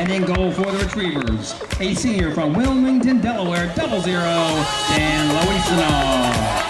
And in goal for the Retrievers, a senior from Wilmington, Delaware, double zero, Dan Louisignau.